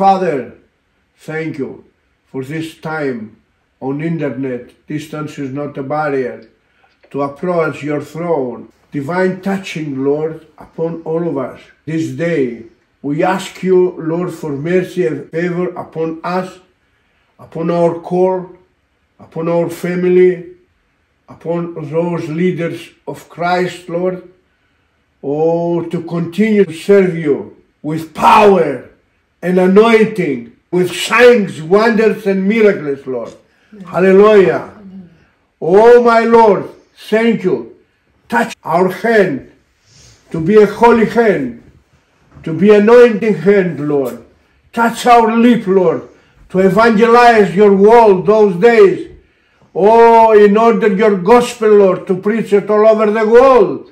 Father, thank you for this time on internet. Distance is not a barrier to approach your throne. Divine touching, Lord, upon all of us this day. We ask you, Lord, for mercy and favor upon us, upon our call, upon our family, upon those leaders of Christ, Lord. Oh, to continue to serve you with power and anointing, with signs, wonders, and miracles, Lord. Hallelujah. Oh, my Lord, thank you. Touch our hand to be a holy hand, to be anointing hand, Lord. Touch our lip, Lord, to evangelize your world those days. Oh, in order your gospel, Lord, to preach it all over the world.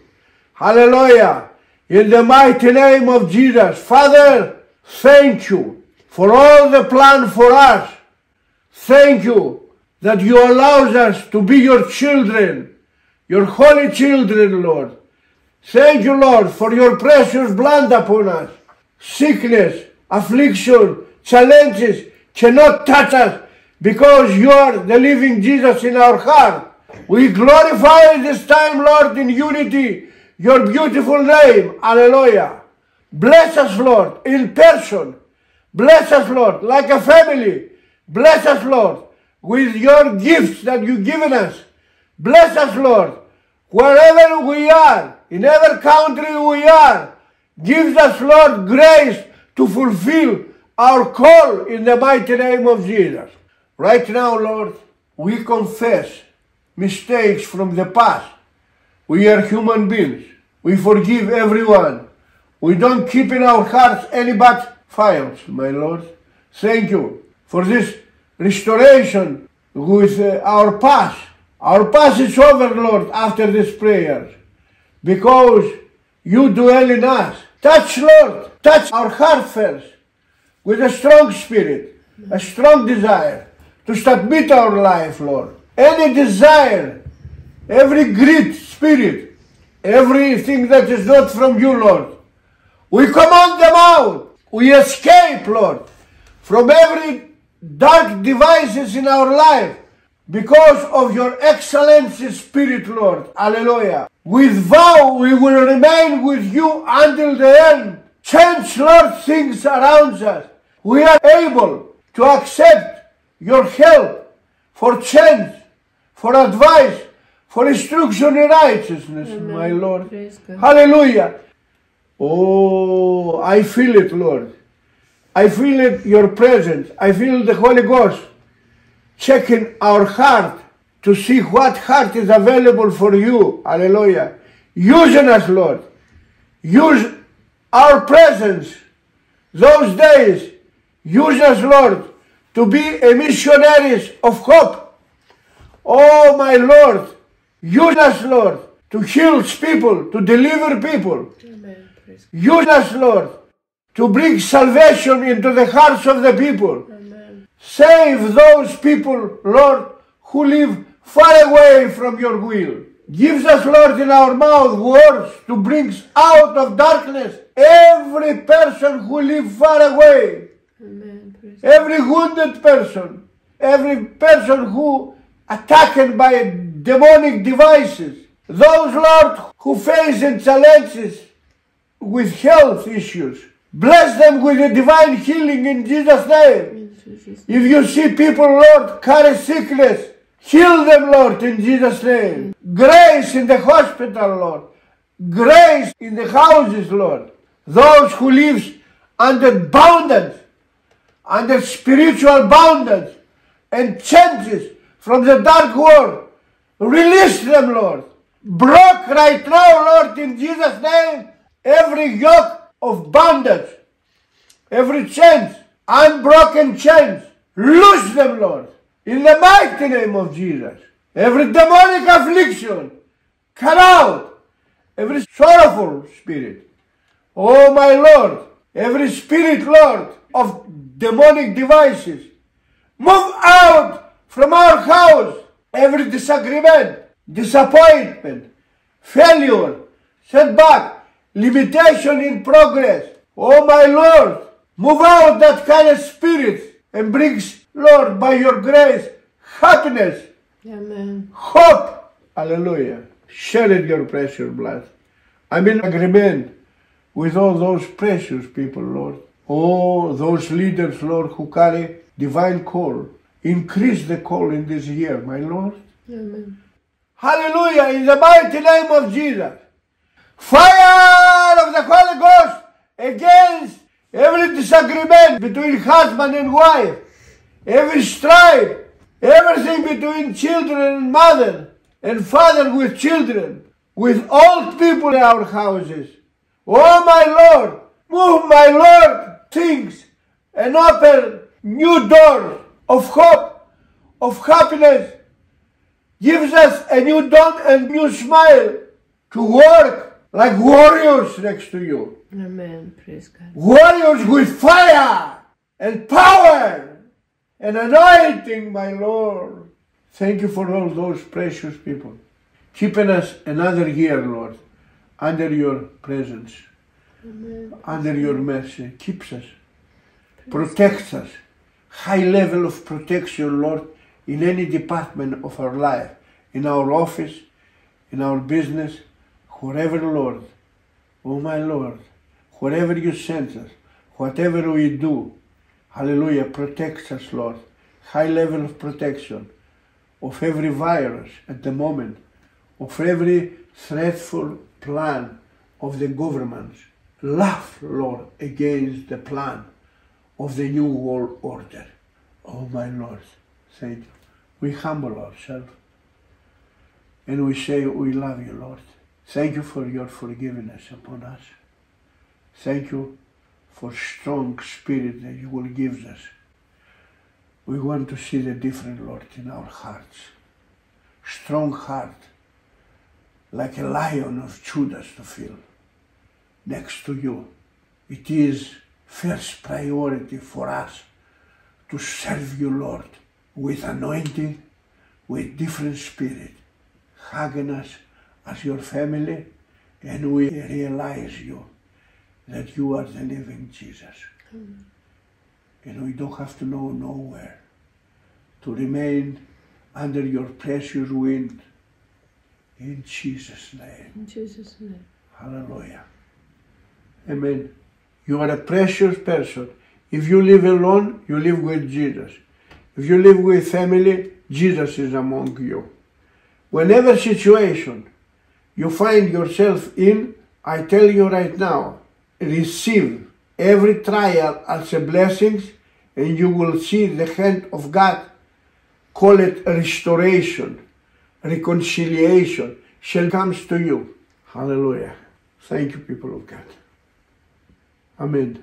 Hallelujah. In the mighty name of Jesus. Father, thank you for all the plan for us. Thank you that you allow us to be your children, your holy children, Lord. Thank you, Lord, for your precious blood upon us. Sickness, affliction, challenges cannot touch us because you are the living Jesus in our heart. We glorify this time, Lord, in unity, your beautiful name. Hallelujah. Bless us, Lord, in person. Bless us, Lord, like a family. Bless us, Lord, with your gifts that you've given us. Bless us, Lord, wherever we are, in every country we are. Give us, Lord, grace to fulfill our call in the mighty name of Jesus. Right now, Lord, we confess mistakes from the past. We are human beings. We forgive everyone. We don't keep in our hearts any bad files, my Lord. Thank you for this restoration with uh, our past. Our past is over, Lord, after this prayer, Because you dwell in us. Touch, Lord, touch our heart first with a strong spirit, a strong desire to submit our life, Lord. Any desire, every greed spirit, everything that is not from you, Lord, we command them out. We escape, Lord, from every dark devices in our life because of your excellency spirit, Lord. Hallelujah. With vow we will remain with you until the end. Change, Lord, things around us. We are able to accept your help for change, for advice, for instruction in righteousness, Amen. my Lord. Hallelujah. Oh, I feel it, Lord. I feel it, your presence. I feel the Holy Ghost checking our heart to see what heart is available for you. Hallelujah. Using us, Lord. Use our presence those days. Use us, Lord, to be a missionaries of hope. Oh, my Lord. Use us, Lord, to heal people, to deliver people. Amen. Use us, Lord, to bring salvation into the hearts of the people. Amen. Save those people, Lord, who live far away from your will. Give us, Lord, in our mouth words to bring out of darkness every person who live far away, Amen. Every wounded person, every person who attacked by demonic devices. Those, Lord, who face challenges with health issues. Bless them with a divine healing in Jesus' name. Jesus' If you see people, Lord, carry sickness, heal them, Lord, in Jesus' name. Grace in the hospital, Lord. Grace in the houses, Lord. Those who live under bondage, under spiritual bondage, and changes from the dark world. Release them, Lord. Broke right now, Lord, in Jesus' name, every yoke of bondage every chains, unbroken chains, loose them, Lord, in the mighty name of Jesus. Every demonic affliction, cut out. Every sorrowful spirit, oh my Lord, every spirit, Lord, of demonic devices, move out from our house. Every disagreement, disappointment, failure, setback, limitation in progress. Oh my Lord, Move out that kind of spirit and brings, Lord, by your grace, happiness, Amen. hope. Hallelujah. Shed your precious blood. I'm in agreement with all those precious people, Lord. Oh, those leaders, Lord, who carry divine call. Increase the call in this year, my Lord. Amen. Hallelujah, in the mighty name of Jesus. Fire of the Holy Ghost against every disagreement between husband and wife, every strife, everything between children and mother, and father with children, with old people in our houses. Oh my Lord, move my Lord things and open new doors of hope, of happiness, gives us a new dawn and new smile to work like warriors next to you. Amen. Praise God. Warriors with fire and power and anointing, my Lord. Thank you for all those precious people. Keeping us another year, Lord, under your presence, Amen. under your mercy. Keeps us, protects us. High level of protection, Lord, in any department of our life, in our office, in our business, wherever, Lord. Oh, my Lord, wherever you send us, whatever we do, hallelujah, protects us, Lord. High level of protection of every virus at the moment, of every threatful plan of the governments. Laugh, Lord, against the plan of the new world order. Oh, my Lord, thank you. We humble ourselves and we say, We love you, Lord. Thank you for your forgiveness upon us. Thank you for strong spirit that you will give us. We want to see the different, Lord, in our hearts. Strong heart, like a lion of Judas to feel next to you. It is first priority for us to serve you, Lord, with anointing, with different spirit, hugging us as your family, and we realize you that you are the living Jesus. Mm. And we don't have to know nowhere to remain under your precious wind in Jesus' name. In Jesus' name. Hallelujah. Amen. You are a precious person. If you live alone, you live with Jesus. If you live with family, Jesus is among you. Whenever situation you find yourself in, I tell you right now, receive every trial as a blessing and you will see the hand of God. Call it restoration, reconciliation shall comes to you. Hallelujah. Thank you, people of God. Amen.